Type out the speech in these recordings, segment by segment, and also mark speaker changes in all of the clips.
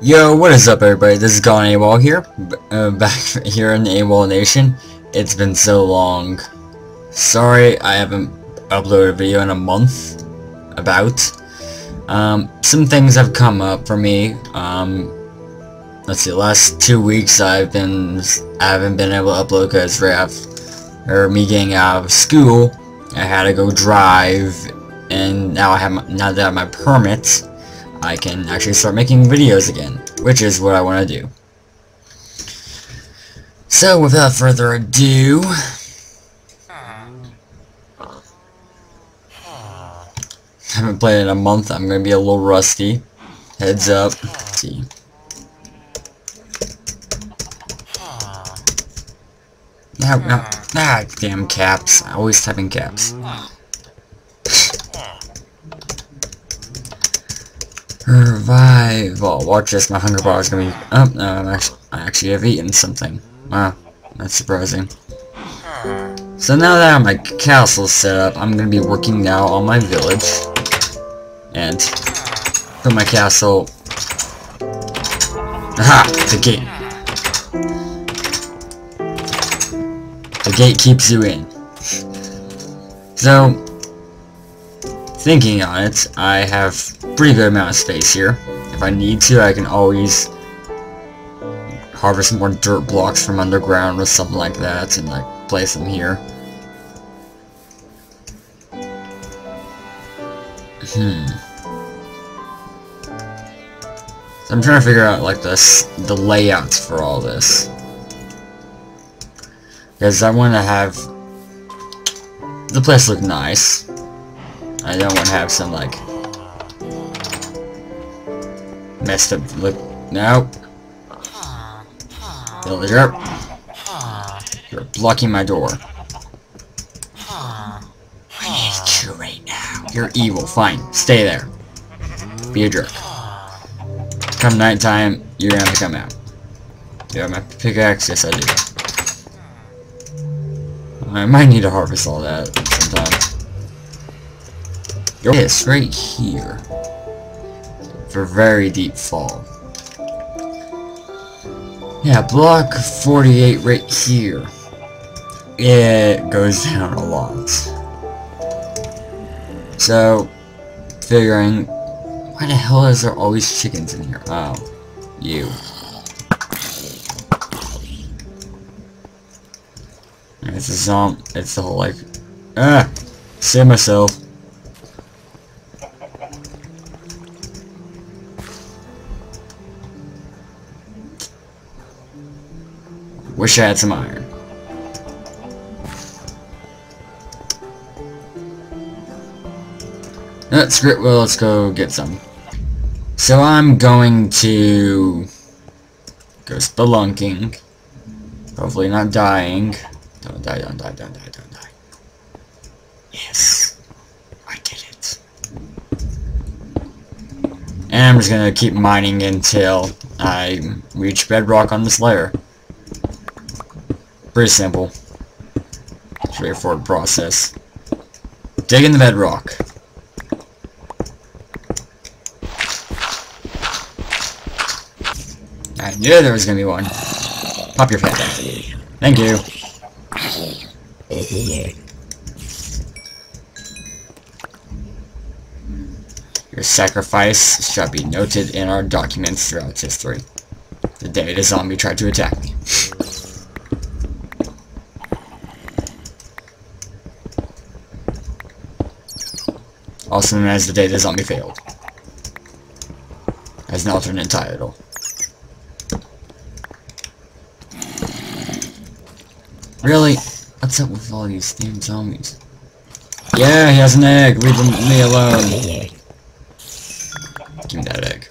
Speaker 1: Yo, what is up everybody? This is Gone Awall here, uh, back here in the AWOL Nation. It's been so long. Sorry I haven't uploaded a video in a month, about. Um, some things have come up for me. Um, let's see, last two weeks I've been, I haven't been able to upload because right after me getting out of school, I had to go drive, and now I have, my, now that I have my permit, I can actually start making videos again, which is what I want to do. So, without further ado... haven't played in a month, I'm going to be a little rusty. Heads up. Let's see. Now, now, ah, damn caps. I always type in caps. Revival. Watch this, my hunger bar is gonna be... Oh, no, I'm actually, I actually have eaten something. Wow, that's surprising. So now that I have my castle set up, I'm gonna be working now on my village. And put my castle... Aha! The gate. The gate keeps you in. So, thinking on it, I have pretty good amount of space here. If I need to, I can always harvest more dirt blocks from underground or something like that and like place them here. Hmm. So I'm trying to figure out like this the layouts for all this. Because I want to have the place look nice. I don't want to have some like messed up look. Nope. Villager. You're blocking my door. I need you right now. You're evil. Fine. Stay there. Be a jerk. Come nighttime, you're gonna have to come out. Do I have my pickaxe? Yes, I do. I might need to harvest all that sometime. This right here for very deep fall. Yeah, block 48 right here. It goes down a lot. So, figuring, why the hell is there always chickens in here? Oh, you. It's a zombie, it's the whole like, ah, save myself. Wish I had some iron. Uh, That's great. Well, let's go get some. So I'm going to go spelunking. Hopefully not dying. Don't die, don't die, don't die, don't die. Yes. I did it. And I'm just gonna keep mining until I reach bedrock on this layer. Pretty simple. Straightforward process. Digging the bedrock. I knew there was gonna be one. Pop your head. Thank you. Your sacrifice shall be noted in our documents throughout history. The day the zombie tried to attack me. Also known as the day the zombie failed. As an alternate title. Really? What's up with all these damn zombies? Yeah, he has an egg! Leave me alone! Give me that egg.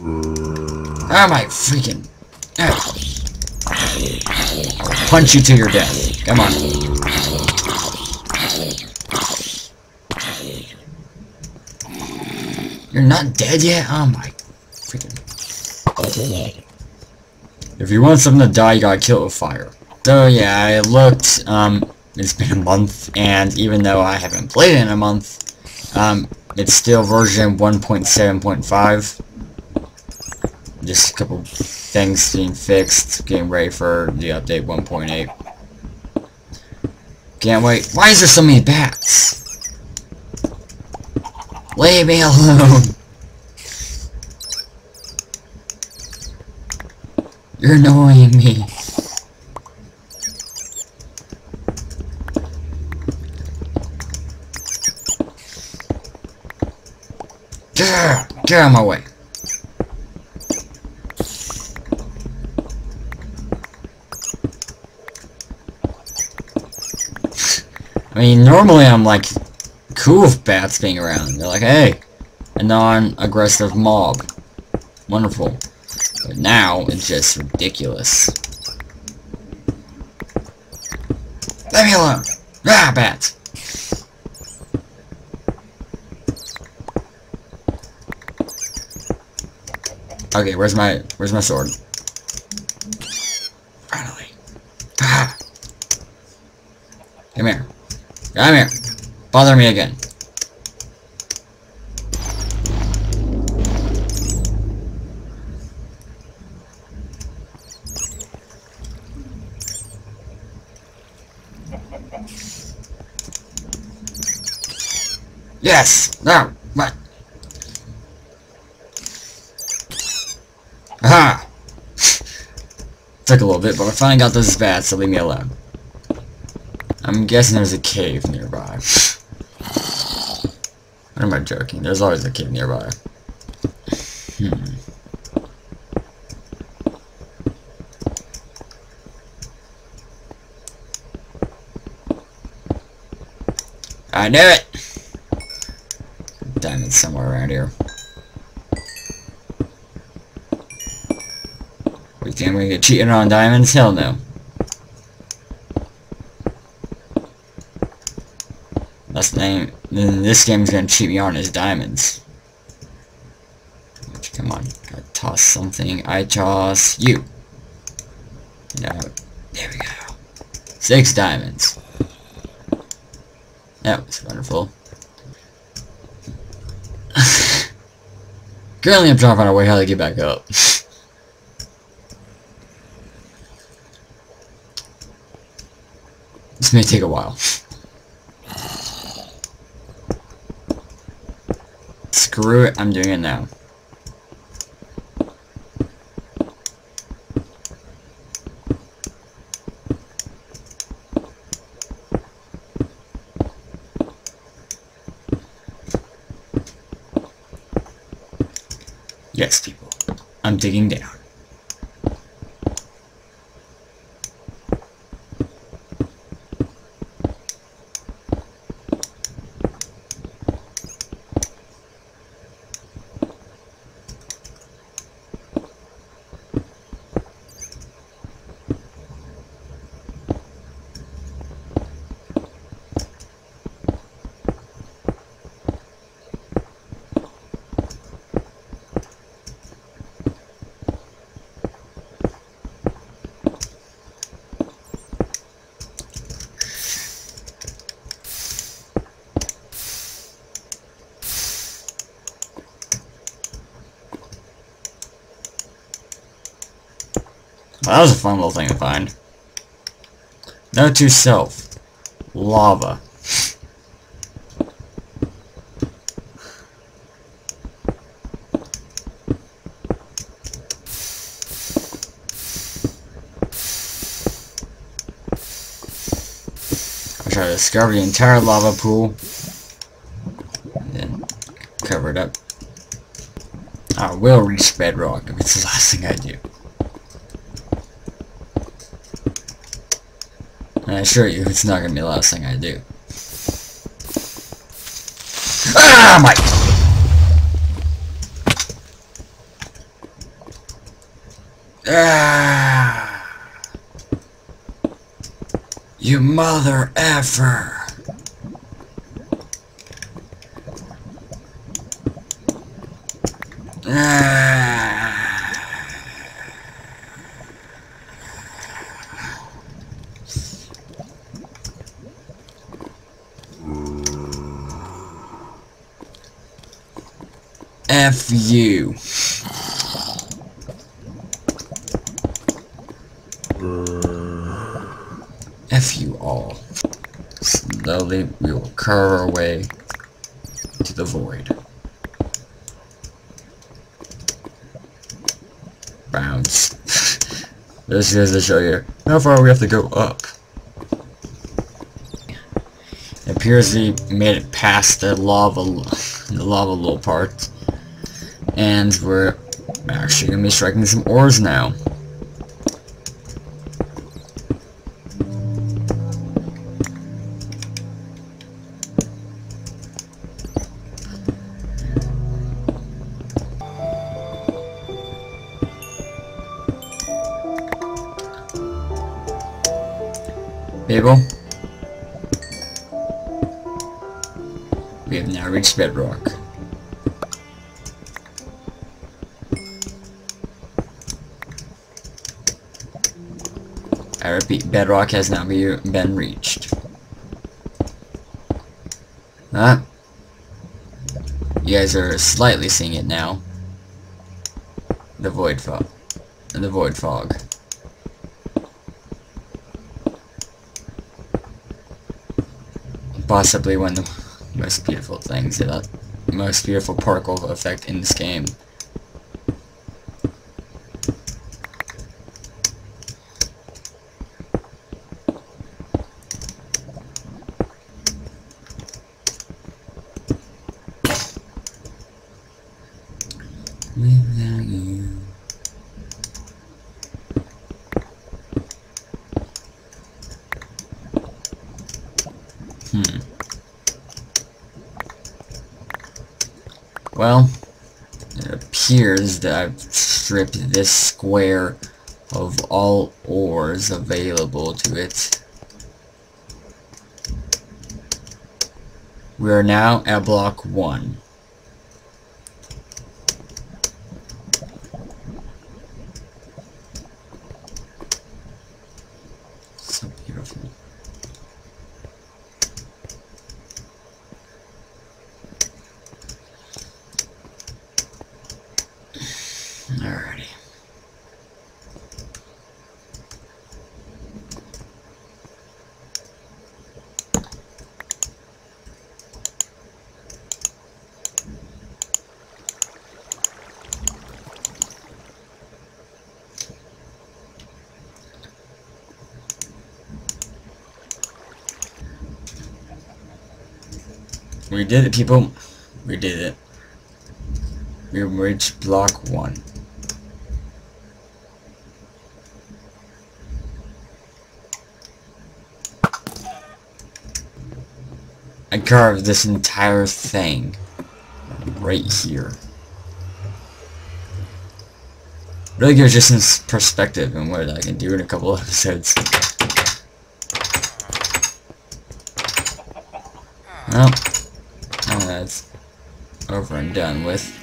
Speaker 1: Oh my freaking... Punch you to your death. Come on. You're not dead yet? Oh my freaking... If you want something to die, you gotta kill it with fire. So yeah, I looked, um, it's been a month, and even though I haven't played it in a month, um, it's still version 1.7.5. just a couple things being fixed, getting ready for the update 1.8. Can't wait. Why is there so many bats? Leave me alone! You're annoying me. Get, out of my way. I mean, normally I'm like cool with bats being around. They're like, hey, a non-aggressive mob. Wonderful. But now, it's just ridiculous. Leave me alone! Ah, bats! Okay, where's my, where's my sword? Finally. Ah! Come here. Come here. Bother me again. Yes! No! What? Aha! Took a little bit, but I finally got this bats, so leave me alone. I'm guessing there's a cave nearby. What am I joking? There's always a kid nearby. Hmm. I knew it! Diamond somewhere around here. We think we get cheated on diamonds? Hell no. That's the name. Then this game's gonna cheat me on his diamonds. Come on, gotta toss something. I toss you. No, there we go. Six diamonds. That was wonderful. Currently I'm trying to find a way how to get back up. this may take a while. Screw it, I'm doing it now. Yes, people. I'm digging down. Well, that was a fun little thing to find. Note to self. Lava. I try to discover the entire lava pool. And then cover it up. I will reach bedrock if it's the last thing I do. I assure you, it's not going to be the last thing I do. Ah, my... Ah! You mother effer! Ah! F you. F you all. Slowly we will curve our way to the void. Bounce. this is the show you how far we have to go up. It appears we made it past the lava, the lava little part and we're actually gonna be striking some ores now. We have now reached bedrock. Bedrock has now be, been reached. Huh? You guys are slightly seeing it now. The void fog. The void fog. possibly one of the most beautiful things, the most beautiful particle effect in this game. Without you. Hmm. Well, it appears that I've stripped this square of all ores available to it. We are now at block 1. So beautiful. Alrighty. We did it, people. We did it. We reached block one. I carved this entire thing right here. Really gives you some perspective on what I can do in a couple episodes. Well, that's over and done with.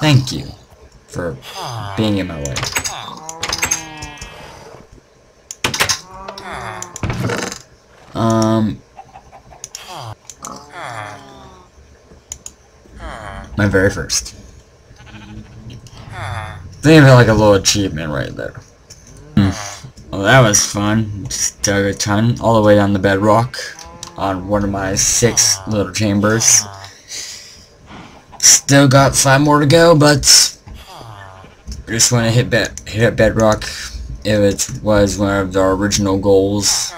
Speaker 1: Thank you for being in my way. Um, my very first. Of it like a little achievement right there. Well, that was fun. Just dug a ton all the way down the bedrock on one of my six little chambers. Still got five more to go, but just want to hit bed hit bedrock if it was one of the original goals.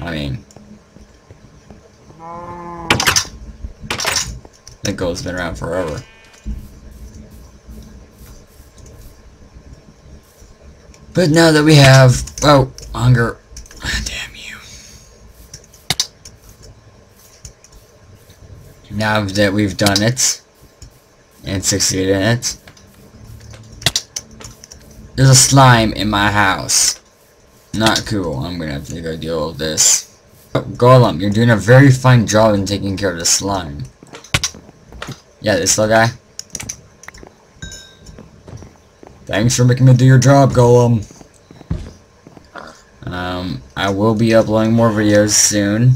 Speaker 1: I mean, that goal's been around forever. But now that we have, oh, hunger, damn you. Now that we've done it, and succeeded in it, there's a slime in my house. Not cool, I'm gonna have to go deal with this. Oh, Golem, you're doing a very fine job in taking care of the slime. Yeah, this little guy. Thanks for making me do your job, Golem. Um, I will be uploading more videos soon.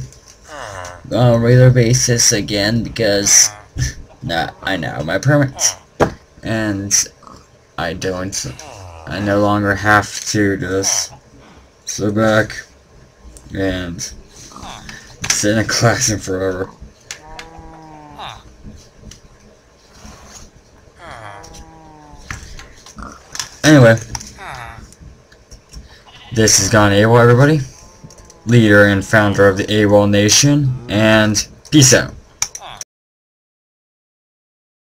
Speaker 1: On a regular basis again, because... nah, I know my permits. And... I don't I no longer have to do this. So back and sit in a classroom forever. Anyway, this is Gone Awall everybody, leader and founder of the AWOL Nation, and peace out.